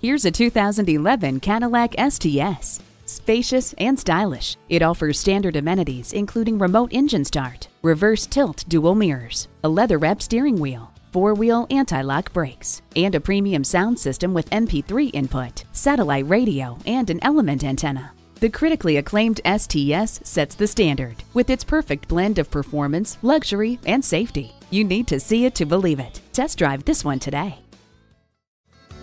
Here's a 2011 Cadillac STS. Spacious and stylish, it offers standard amenities including remote engine start, reverse tilt dual mirrors, a leather-wrapped steering wheel, four-wheel anti-lock brakes, and a premium sound system with MP3 input, satellite radio, and an element antenna. The critically acclaimed STS sets the standard with its perfect blend of performance, luxury, and safety. You need to see it to believe it. Test drive this one today.